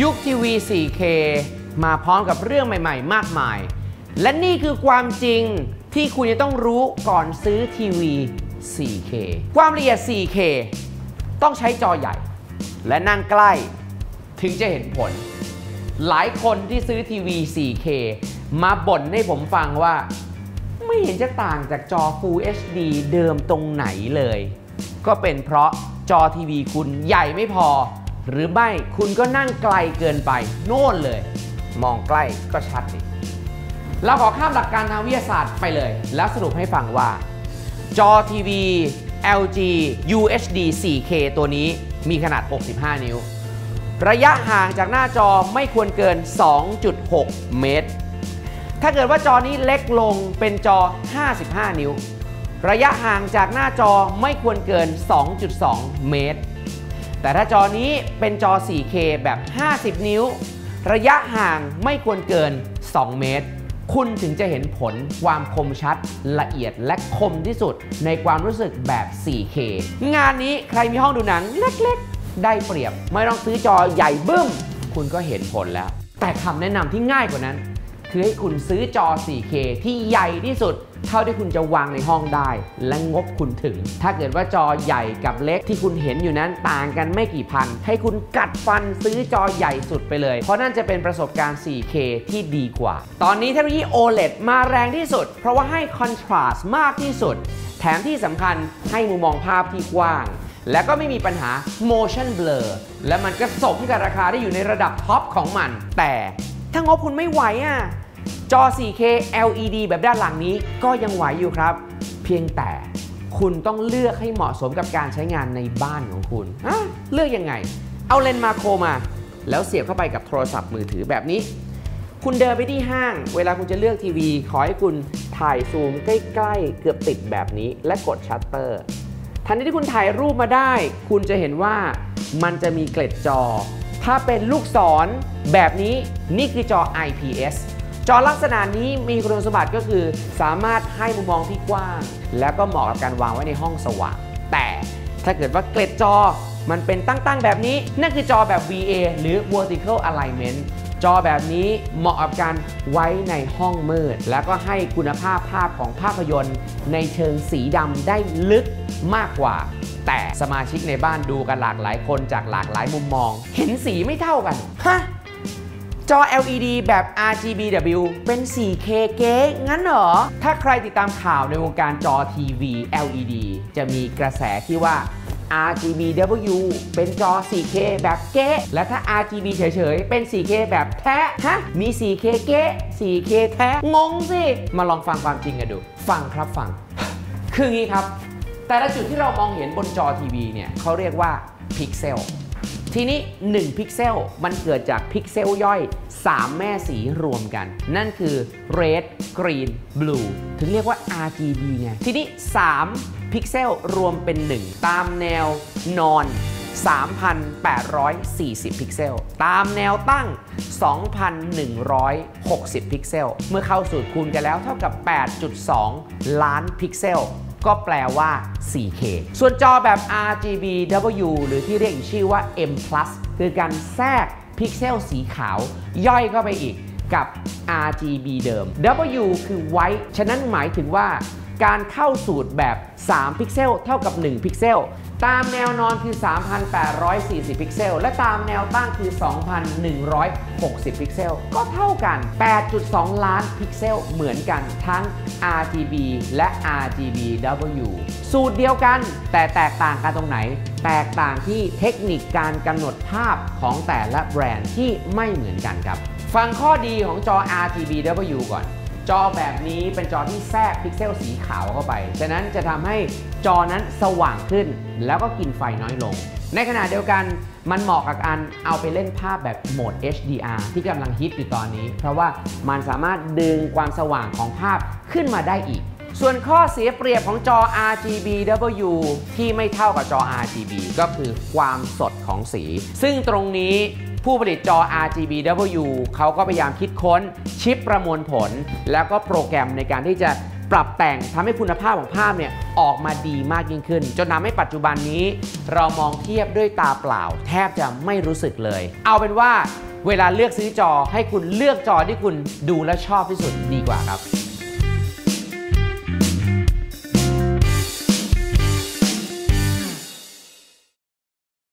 ยุคทีวี 4K มาพร้อมกับเรื่องใหม่ๆ มากมาย และนี่คือความจริงที่คุณจะต้องรู้ก่อนซื้อทีวี 4K ความละเอียด 4K ต้องใช้จอใหญ่ และนั่งใกล้ถึงจะเห็นผล หลายคนที่ซื้อทีวี 4K มาบ่นให้ผมฟังว่า ไม่เห็นจะต่างจากจอ Full HD เดิมตรงไหนเลย ก็เป็นเพราะจอทีวีคุณใหญ่ไม่พอ หรือไม่คุณก็นั่งไกลเกินไป โน่นเลย มองใกล้ก็ชัดดิเราขอข้ามหลักการทางวิทยาศาสตร์ไปเลย แล้วสรุปให้ฟังว่า จอทีวี LG UHD 4K ตัวนี้มีขนาด 65 นิ้ว ระยะห่างจากหน้าจอไม่ควรเกิน 2.6 เมตร ถ้าเกิดว่าจอนี้เล็กลงเป็นจอ 55 นิ้ว ระยะห่างจากหน้าจอไม่ควรเกิน 2.2 เมตร แต่ถ้าจอนี้เป็นจอ 4K แบบ 50 นิ้ว ระยะห่างไม่ควรเกิน 2 เมตร คุณถึงจะเห็นผลความคมชัดละเอียดและคมที่สุดในความรู้สึกแบบ 4K งานนี้ใครมีห้องดูหนังเล็กๆ ได้เปรียบ ไม่ต้องซื้อจอใหญ่บึ้ม คุณก็เห็นผลแล้ว แต่คำแนะนำที่ง่ายกว่านั้น คือให้คุณซื้อจอ 4K ที่ใหญ่ที่สุด เท่าที่คุณจะวางในห้องได้ และงบคุณถึง ถ้าเกิดว่าจอใหญ่กับเล็กที่คุณเห็นอยู่นั้นต่างกันไม่กี่พัน ให้คุณกัดฟันซื้อจอใหญ่สุดไปเลย เพราะนั่นจะเป็นประสบการณ์ 4K ที่ดีกว่า ตอนนี้เทคโนโลยี OLED มาแรงที่สุด เพราะว่าให้ contrast มากที่สุด แถมที่สำคัญให้มุมมองภาพที่กว้าง และก็ไม่มีปัญหา motion blur และมันก็สมกับราคาที่อยู่ในระดับท็อปของมัน แต่ถ้างบคุณไม่ไหวอะ จอ 4K LED แบบด้านหลังนี้ก็ยังไหวอยู่ครับ เพียงแต่คุณต้องเลือกให้เหมาะสมกับการใช้งานในบ้านของคุณ เลือกยังไง เอาเลนส์มาโครมา แล้วเสียบเข้าไปกับโทรศัพท์มือถือแบบนี้ คุณเดินไปที่ห้าง เวลาคุณจะเลือกทีวี ขอให้คุณถ่ายซูมใกล้ๆ เกือบติดแบบนี้ และกดชัตเตอร์ ทันทีที่คุณถ่ายรูปมาได้ คุณจะเห็นว่ามันจะมีเกล็ดจอ ถ้าเป็นลูกศรแบบนี้นี่คือจอ IPS จอลักษณะนี้มีคุณสมบัติก็คือ สามารถให้มุมมองที่กว้าง แล้วก็เหมาะกับการวางไว้ในห้องสว่างแต่ถ้าเกิดว่าเกล็ดจอมันเป็นตั้งๆแบบนี้ นั่นคือจอแบบ VA หรือ Vertical Alignment จอแบบนี้เหมาะกับการไว้ในห้องมืด แล้วก็ให้คุณภาพภาพของภาพยนตร์ ในเชิงสีดำได้ลึกมากกว่า แต่สมาชิกในบ้านดูกันหลากหลายคนจากหลากหลายมุมมอง เห็นสีไม่เท่ากันฮะ จอ LED แบบ RGBW เป็น 4K เก๊งั้นเหรอ ถ้าใครติดตามข่าวในวงการจอทีวี LED จะมีกระแสที่ว่า RGBW เป็นจอ 4K แบบเก๊และถ้า RGB เฉยๆ เป็น 4K แบบแท้ ฮะ มี 4K เก๊ 4K แท้ งงสิ มาลองฟังความจริงกันดู ฟังครับฟัง คืองี้ครับ แต่ละจุดที่เรามองเห็นบนจอทีวีเนี่ยเขาเรียกว่าพิกเซล ทีนี้ 1 พิกเซลมันเกิดจากพิกเซลย่อย 3 แม่สีรวมกัน นั่นคือ red green blue ถึงเรียกว่า RGB ไง ทีนี้ 3 พิกเซลรวมเป็น 1 ตามแนวนอน 3,840 พิกเซล ตามแนวตั้ง 2,160 พิกเซล เมื่อเข้าสูตรคูณกันแล้วเท่ากับ 8.2 ล้านพิกเซล ก็แปลว่า 4K ส่วนจอแบบ RGBW หรือที่เรียกอีกชื่อว่า M+ คือการแทรกพิกเซลสีขาว ย่อยเข้าไปอีกกับ RGB เดิม W คือ White ฉะนั้นหมายถึงว่าการเข้าสูตรแบบ 3 พิกเซลเท่ากับ 1 พิกเซล ตามแนวนอนคือ 3,840 พิกเซล และตามแนวตั้งคือ 2,160 พิกเซล ก็เท่ากัน 8.2 ล้านพิกเซลเหมือนกันทั้ง RGB และ RGBW สูตรเดียวกัน แต่แตกต่างกันตรงไหน แตกต่างที่เทคนิคการกำหนดภาพของแต่ละแบรนด์ที่ไม่เหมือนกันครับ ฟังข้อดีของจอ RGBW ก่อน จอแบบนี้เป็นจอที่แทรกพิกเซลสีขาวเข้าไป ฉะนั้นจะทำให้จอนั้นสว่างขึ้น แล้วก็กินไฟน้อยลง ในขณะเดียวกันมันเหมาะกับการเอาไปเล่นภาพแบบโหมด HDR ที่กำลังฮิตอยู่ตอนนี้ เพราะว่ามันสามารถดึงความสว่างของภาพขึ้นมาได้อีก ส่วนข้อเสียเปรียบของจอ RGBW ที่ไม่เท่ากับจอ RGB ก็คือความสด ของสี ซึ่งตรงนี้ผู้ผลิตจอ RGBW เขาก็พยายามคิดค้นชิปประมวลผล แล้วก็โปรแกรมในการที่จะปรับแต่งทำให้คุณภาพของภาพเนี่ยออกมาดีมากยิ่งขึ้น จนทำให้ปัจจุบันนี้ เรามองเทียบด้วยตาเปล่า แทบจะไม่รู้สึกเลย เอาเป็นว่าเวลาเลือกซื้อจอให้คุณเลือกจอที่คุณดูและชอบที่สุดดีกว่าครับ